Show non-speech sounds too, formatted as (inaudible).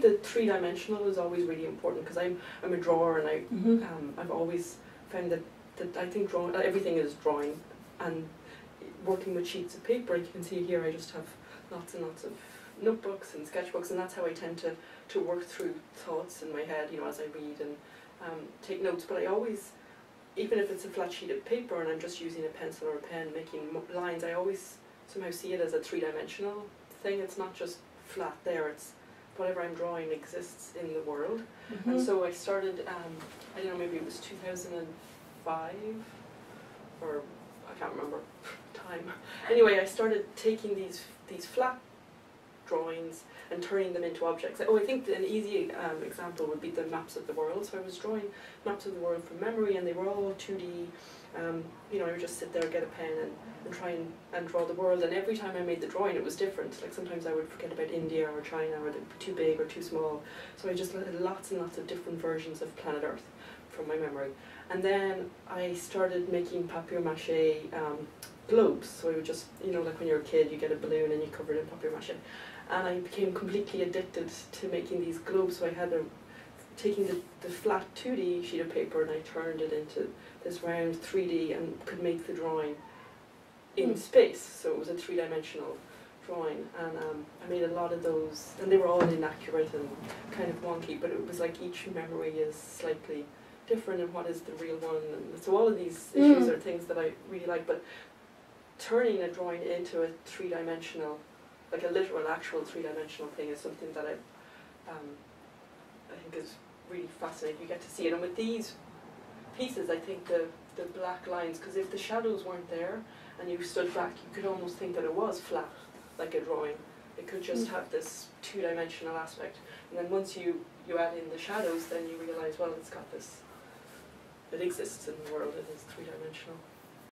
The three dimensional is always really important because I'm I'm a drawer and I Mm-hmm. um, I've always found that, that I think drawing everything is drawing and working with sheets of paper. You can see here I just have lots and lots of notebooks and sketchbooks and that's how I tend to, to work through thoughts in my head, you know, as I read and um, take notes. But I always, even if it's a flat sheet of paper and I'm just using a pencil or a pen making lines, I always somehow see it as a three-dimensional thing. It's not just flat there, it's whatever I'm drawing exists in the world. Mm-hmm. And so I started, um, I don't know, maybe it was 2005 or I can't remember (laughs) time. Anyway, I started taking these these flat drawings and turning them into objects. Oh, I think an easy um, example would be the maps of the world. So I was drawing maps of the world from memory, and they were all 2D. Um, you know, I would just sit there, get a pen, and, and try and, and draw the world. And every time I made the drawing, it was different. Like sometimes I would forget about India or China, or they'd be too big or too small. So I just had lots and lots of different versions of planet Earth from my memory. And then I started making papier-mâché um, globes. So I would just, you know, like when you're a kid, you get a balloon and you cover it in papier-mâché. And I became completely addicted to making these globes. So I had a, taking the, the flat 2D sheet of paper and I turned it into this round 3D and could make the drawing in Mm. space. So it was a three-dimensional drawing. And um, I made a lot of those. And they were all inaccurate and kind of wonky, but it was like each memory is slightly different and what is the real one. And so all of these issues Mm. are things that I really like. But turning a drawing into a three-dimensional, like a literal, actual three-dimensional thing is something that I, um, I think is really fascinating. You get to see it, and with these pieces, I think the the black lines, because if the shadows weren't there and you stood back, you could almost think that it was flat, like a drawing. It could just Mm. have this two-dimensional aspect, and then once you you add in the shadows, then you realise, well, it's got this. It exists in the world. and is three-dimensional.